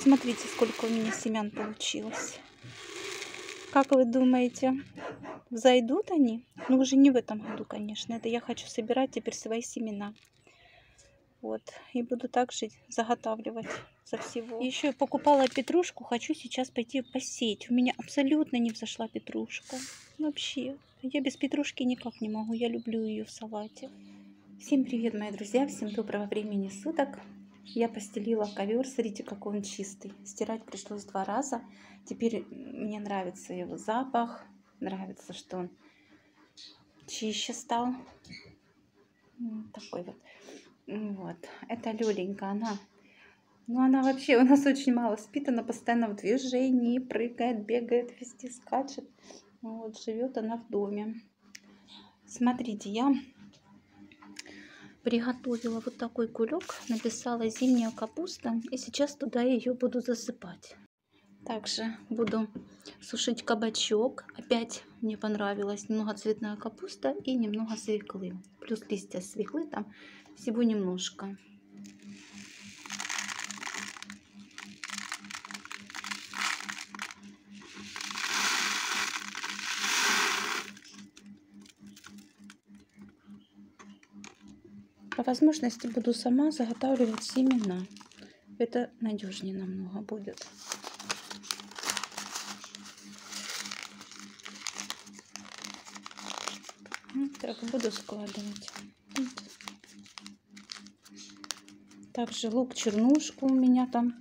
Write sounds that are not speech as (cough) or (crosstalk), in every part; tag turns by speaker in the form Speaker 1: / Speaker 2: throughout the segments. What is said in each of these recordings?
Speaker 1: Смотрите, сколько у меня семян получилось. Как вы думаете, зайдут они? Ну, уже не в этом году, конечно. Это я хочу собирать теперь свои семена. Вот. И буду также заготавливать со всего. Еще покупала петрушку. Хочу сейчас пойти посеять. У меня абсолютно не взошла петрушка. Вообще. Я без петрушки никак не могу. Я люблю ее в салате. Всем привет, мои друзья. Всем доброго времени суток. Я постелила ковер. Смотрите, какой он чистый. Стирать пришлось два раза. Теперь мне нравится его запах. Нравится, что он чище стал. Такой вот. Вот. Это Люленька, она... Ну, она вообще у нас очень мало спит, она постоянно в движении, прыгает, бегает, везде скачет. Вот, живет она в доме. Смотрите, я приготовила вот такой кулек, написала зимняя капуста, и сейчас туда ее буду засыпать. Также буду сушить кабачок. Опять мне понравилась многоцветная капуста и немного свеклы. Плюс листья свеклы там всего немножко. Возможности буду сама заготавливать семена. Это надежнее намного будет. Так, буду складывать. Также лук, чернушку у меня там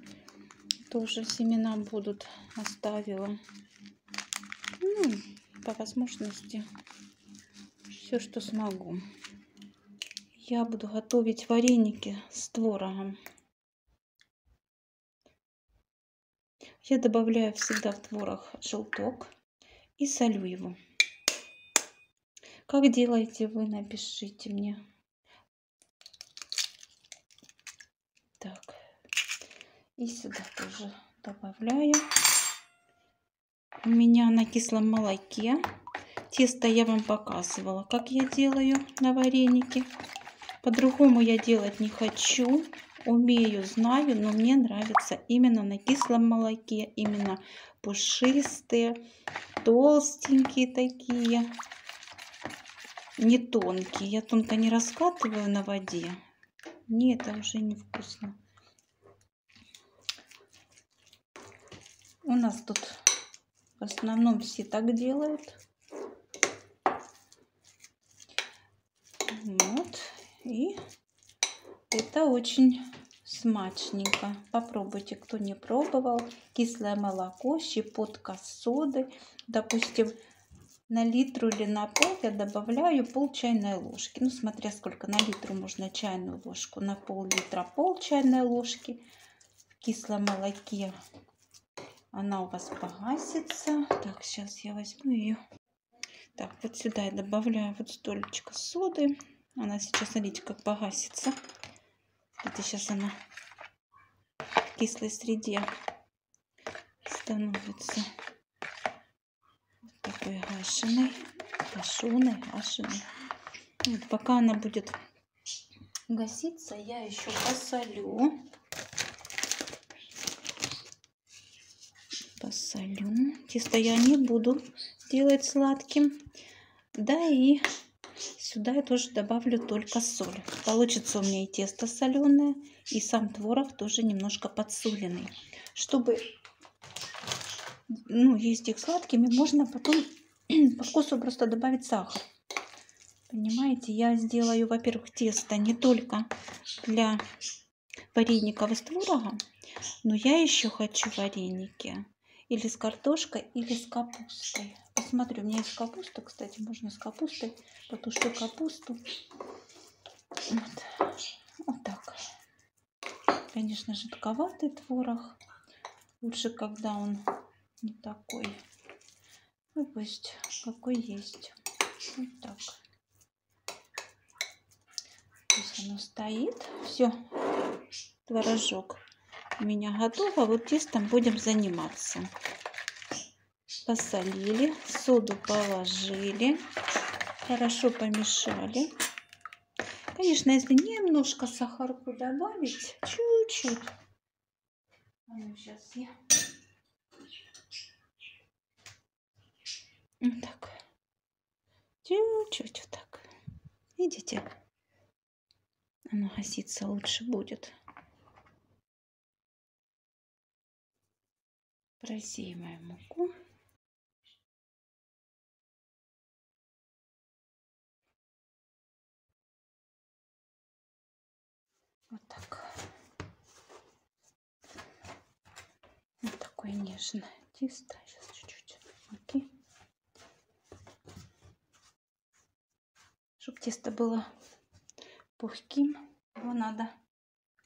Speaker 1: тоже семена будут. Оставила. Ну, по возможности все, что смогу. Я буду готовить вареники с творогом. Я добавляю всегда в творог желток и солю его. Как делаете вы, напишите мне. Так, и сюда тоже добавляю. У меня на кислом молоке. Тесто я вам показывала, как я делаю на вареники. По-другому я делать не хочу. Умею, знаю, но мне нравится именно на кислом молоке. Именно пушистые, толстенькие такие. Не тонкие. Я тонко не раскатываю на воде. Мне это уже невкусно. У нас тут в основном все так делают. Вот. И это очень смачненько. Попробуйте, кто не пробовал. Кислое молоко, щепотка соды. Допустим, на литру или на пол я добавляю пол чайной ложки. Ну, смотря сколько на литру можно чайную ложку. На пол-литра пол чайной ложки. В кислом молоке она у вас погасится. Так, сейчас я возьму ее. Так, вот сюда я добавляю вот столечко соды. Она сейчас, смотрите, как погасится. Это сейчас она в кислой среде становится такой гашеной, гашеной, гашеной. Вот, пока она будет гаситься, я еще посолю. Посолю. Тесто я не буду делать сладким. Да и сюда я тоже добавлю только соль. Получится у меня и тесто соленое, и сам творог тоже немножко подсоленный. Чтобы ну, есть их сладкими, можно потом (clears throat) по вкусу просто добавить сахар. Понимаете, я сделаю, во-первых, тесто не только для вареников из творога, но я еще хочу вареники или с картошкой, или с капустой. Посмотрю, у меня есть капуста, кстати, можно с капустой, потушу капусту. Вот, вот так. Конечно, жидковатый творог. Лучше, когда он не такой. Ну, пусть какой есть. Вот так. Пусть оно стоит. Все, творожок у меня готово. Вот тестом будем заниматься. Посолили, соду положили, хорошо помешали. Конечно, если немножко сахарку добавить, чуть-чуть, А ну, сейчас я... Вот так. Чуть-чуть вот так. Видите? Оно гаситься лучше будет. Просеиваем муку. Вот так. Вот такое нежное тесто. Сейчас чуть-чуть муки. Чтобы тесто было пухким, его надо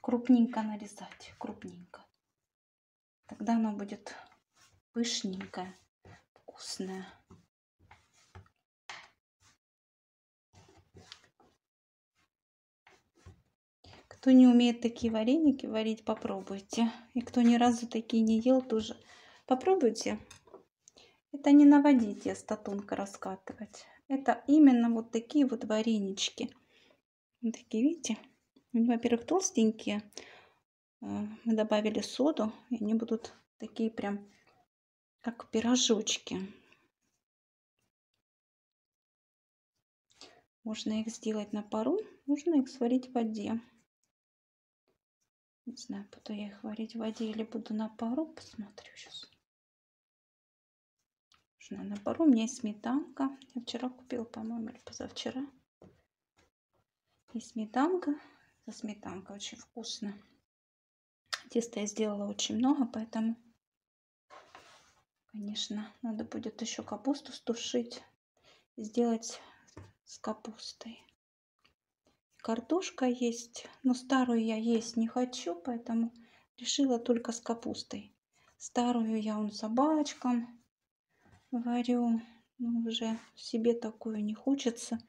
Speaker 1: крупненько нарезать. Крупненько. Тогда оно будет пышненькое, вкусное. Кто не умеет такие вареники варить, попробуйте. И кто ни разу такие не ел, тоже попробуйте. Это не на воде тесто тонко раскатывать. Это именно вот такие вот варенички. Вот такие, видите? Они, во-первых, толстенькие. Э, мы добавили соду, и они будут такие прям, как пирожочки. Можно их сделать на пару, можно их сварить в воде. Не знаю, буду я их варить в воде или буду на пару. Посмотрю сейчас. Нужно на пару. У меня есть сметанка. Я вчера купила, по-моему, или позавчера. И сметанка. За сметанка очень вкусно. Теста я сделала очень много, поэтому, конечно, надо будет еще капусту стушить. Сделать с капустой. Картошка есть, но старую я есть не хочу, поэтому решила только с капустой. Старую я он собачкам варю, но уже себе такую не хочется.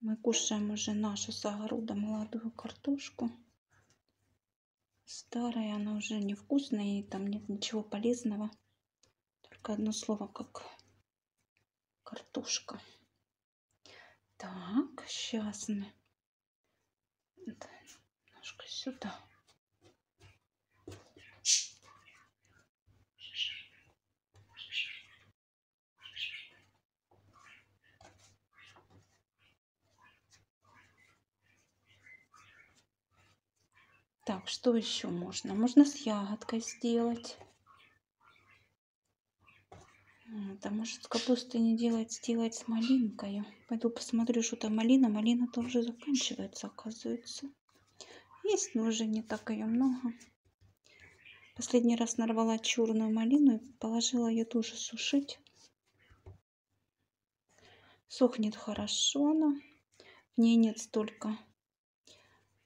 Speaker 1: Мы кушаем уже нашу с огорода молодую картошку. Старая, она уже невкусная, и там нет ничего полезного. Только одно слово, как картошка. Так, сейчас мы немножко сюда. Так, что еще можно? Можно с ягодкой сделать. Да, может, с капустой не делать, сделать с малинкой. Пойду посмотрю, что там малина. Малина тоже заканчивается, оказывается. Есть, но уже не так ее много. Последний раз нарвала черную малину и положила ее тоже сушить. Сохнет хорошо она. В ней нет столько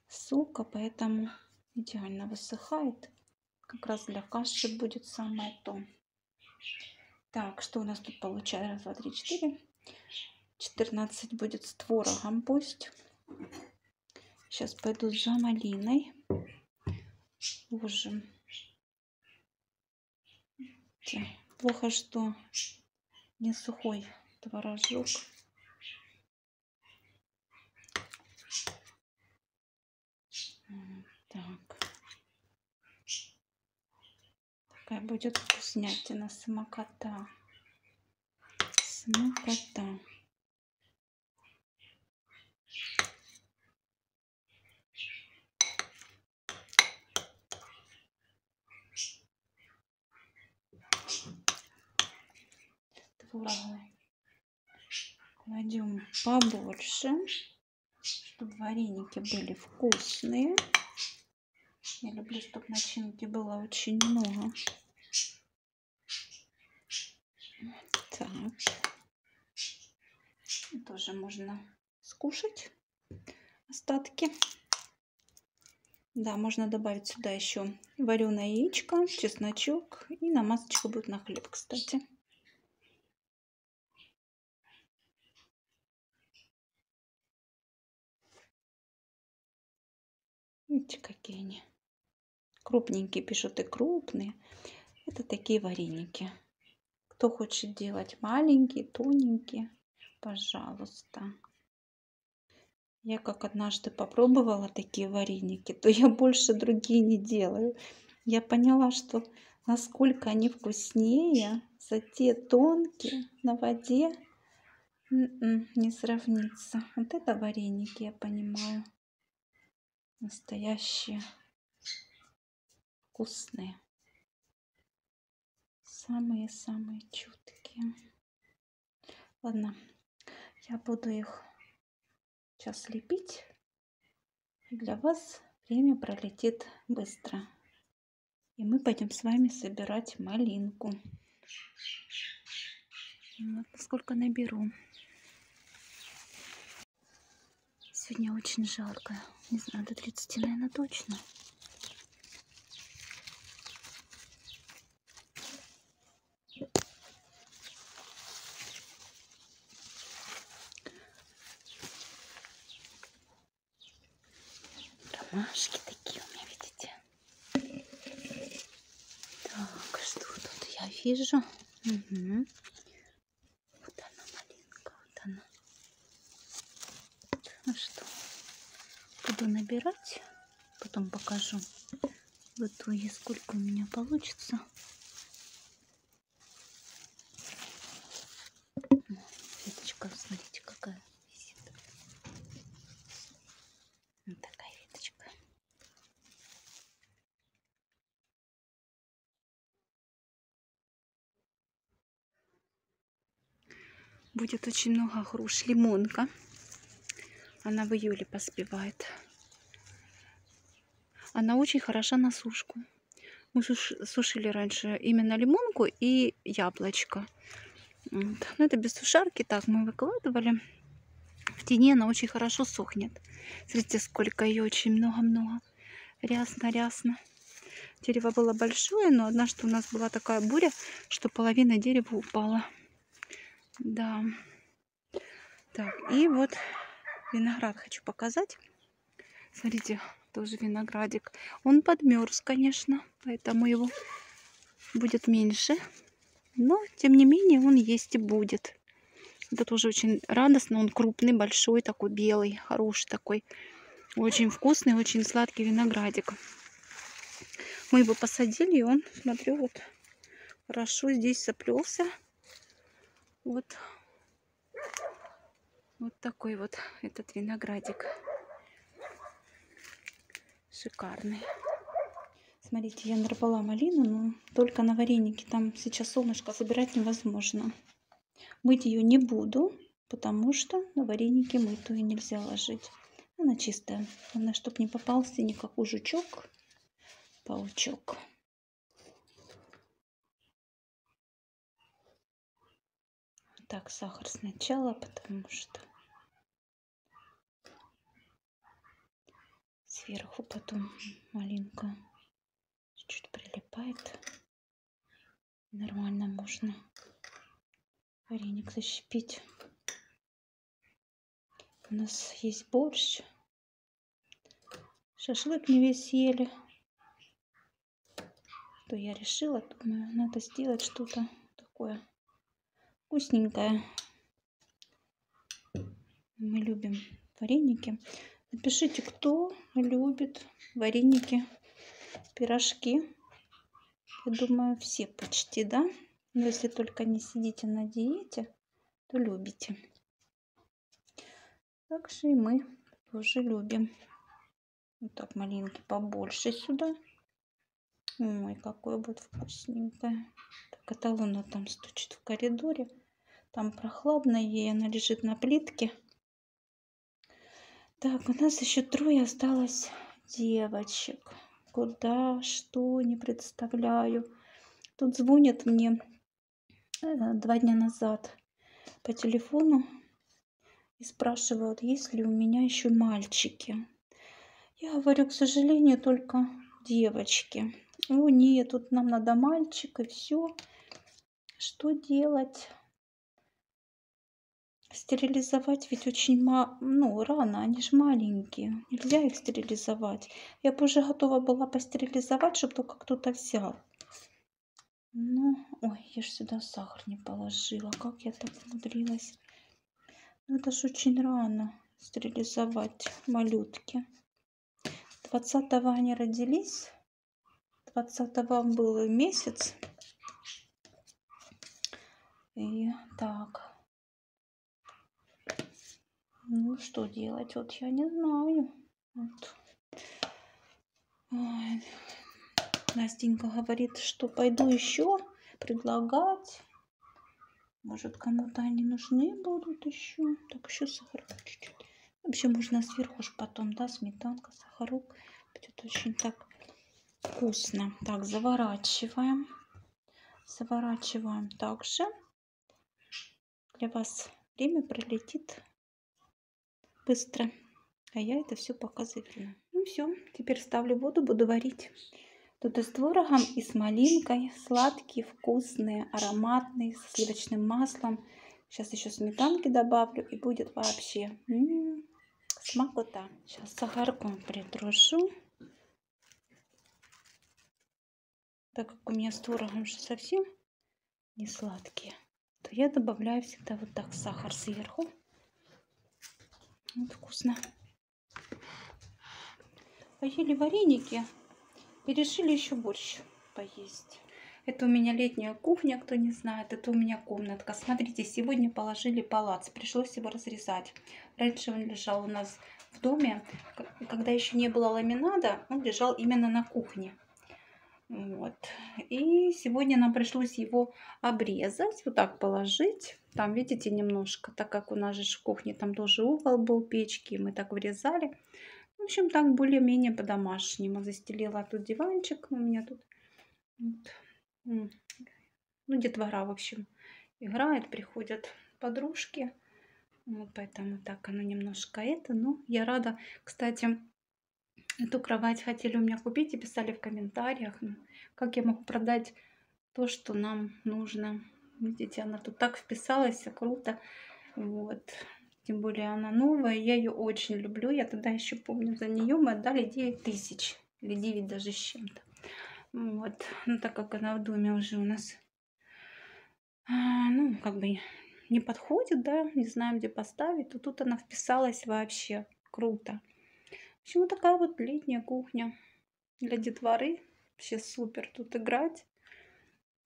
Speaker 1: сока, поэтому идеально высыхает. Как раз для каши будет самое то. Так, что у нас тут получается? Раз, два, три, четыре. 14 будет с творогом пусть. Сейчас пойду за малиной. Боже. Плохо, что не сухой творожок. Так. Такая будет вкуснятина, смакота. Смакота. Творога кладем побольше, чтобы вареники были вкусные. Я люблю, чтобы начинки было очень много. Так. Тоже можно скушать остатки. Да, можно добавить сюда еще вареное яичко, чесночок и намазочка будет на хлеб, кстати. Видите, какие они крупненькие, пишут и крупные. Это такие вареники. Кто хочет делать маленькие, тоненькие, пожалуйста. Я как однажды попробовала такие вареники, то я больше другие не делаю. Я поняла, что насколько они вкуснее за те тонкие на воде м-м, не сравнится. Вот это вареники, я понимаю. Настоящие. Вкусные. Самые-самые чуткие. Ладно, я буду их сейчас лепить. Для вас время пролетит быстро. И мы пойдем с вами собирать малинку. Вот сколько наберу. Сегодня очень жарко. Не знаю, до 30, наверное, точно. Ромашки такие у меня, видите? Так, что тут я вижу? Угу. Вот она, малинка, вот она. Ну что, буду набирать, потом покажу в итоге, сколько у меня получится. Веточка, смотрите, какая висит. Вот такая веточка. Будет очень много груш. Лимонка. Она в июле поспевает. Она очень хороша на сушку. Мы сушили раньше именно лимонку и яблочко. Вот. Но это без сушарки. Так мы выкладывали. В тени она очень хорошо сохнет. Смотрите, сколько ее очень много-много. Рясно-рясно. Дерево было большое, но однажды у нас была такая буря, что половина дерева упала. Да. Так, и вот виноград хочу показать. Смотрите, тоже виноградик. Он подмерз, конечно, поэтому его будет меньше. Но, тем не менее, он есть и будет. Это тоже очень радостно. Он крупный, большой, такой белый, хороший такой. Очень вкусный, очень сладкий виноградик. Мы его посадили, и он, смотрю, вот хорошо здесь соплелся. Вот. Вот такой вот этот виноградик. Шикарный. Смотрите, я нарвала малину, но только на вареники. Там сейчас солнышко забирать невозможно. Мыть ее не буду, потому что на вареники мытую нельзя ложить. Она чистая. Главное, чтобы не попался никакой жучок, паучок. Так, сахар сначала, потому что сверху потом малинка чуть-чуть прилипает. Нормально можно вареник защипить. У нас есть борщ. Шашлык не весь съели. То я решила, думаю, надо сделать что-то такое вкусненькое. Мы любим вареники. Напишите, кто любит вареники, пирожки. Я думаю, все почти, да? Но если только не сидите на диете, то любите. Так же и мы тоже любим. Вот так малинки побольше сюда. Ой, какое будет вкусненькое. Луна там стучит в коридоре. Там прохладно ей, она лежит на плитке. Так, у нас еще трое осталось девочек. Куда, что, не представляю. Тут звонят мне Э, два дня назад по телефону и спрашивают, есть ли у меня еще мальчики. Я говорю, к сожалению, только девочки. О, нет, тут нам надо мальчик и все. Что делать? Стерилизовать ведь очень ма... ну, рано, они же маленькие. Нельзя их стерилизовать. Я бы уже готова была постерилизовать, чтобы только кто-то взял. Ну, ой, я ж сюда сахар не положила. Как я так умудрилась? Ну, это ж очень рано стерилизовать малютки. 20 они родились. 20 был месяц. И так. Ну, что делать? Вот я не знаю. Вот. Настенька говорит, что пойду еще предлагать. Может, кому-то они нужны будут еще. Так, еще сахар чуть-чуть. Вообще можно сверху уж потом, да, сметанка, сахарок. Будет очень так вкусно. Так, заворачиваем. Заворачиваем также. Для вас время пролетит быстро. А я это все показываю. Ну все, теперь ставлю воду, буду варить. Тут и с творогом, и с малинкой. Сладкие, вкусные, ароматные, с сливочным маслом. Сейчас еще сметанки добавлю, и будет вообще м -м, смакота. Сейчас сахарком притрушу. Так как у меня с творогом уже совсем не сладкие, то я добавляю всегда вот так сахар сверху. Вот вкусно. Поели вареники и решили еще борщ поесть. Это у меня летняя кухня, кто не знает. Это у меня комнатка. Смотрите, сегодня положили палац. Пришлось его разрезать. Раньше он лежал у нас в доме. Когда еще не было ламинада, он лежал именно на кухне. Вот. И сегодня нам пришлось его обрезать, вот так положить. Там, видите, немножко, так как у нас же в кухне там тоже угол был печки, мы так врезали. В общем, так более-менее по-домашнему. Застелила тут диванчик у меня тут. Вот. Ну, детвора, в общем, играет, приходят подружки. Вот поэтому так оно немножко это. Но я рада, кстати, Эту кровать хотели у меня купить и писали в комментариях, ну, как я могу продать то, что нам нужно. Видите, она тут так вписалась, круто. Вот. Тем более она новая, я ее очень люблю. Я тогда еще помню, за нее мы отдали 9 тысяч. Или 9 даже с чем-то. Вот. Ну, так как она в доме уже у нас, а, ну, как бы не подходит, да, не знаем, где поставить, то тут она вписалась вообще круто. Вот такая вот летняя кухня для детворы. Вообще супер тут играть.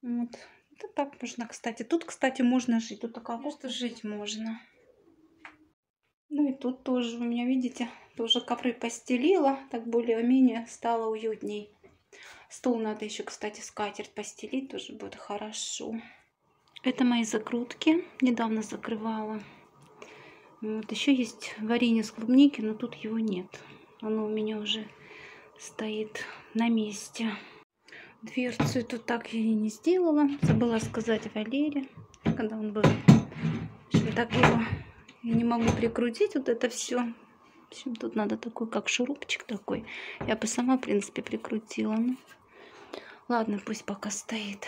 Speaker 1: Вот. Это так можно, кстати. Тут, кстати, можно жить. Тут такая просто жить можно. Ну и тут тоже у меня, видите, тоже ковры постелила. Так более-менее стало уютней. Стол надо еще, кстати, скатерть постелить. Тоже будет хорошо. Это мои закрутки. Недавно закрывала. Вот еще есть варенье с клубники, но тут его нет. Оно у меня уже стоит на месте. Дверцу эту так я и не сделала. Забыла сказать Валере, когда он был. В общем, так его я не могу прикрутить вот это все. В общем, тут надо такой, как шурупчик такой. Я бы сама, в принципе, прикрутила. Ну, ладно, пусть пока стоит.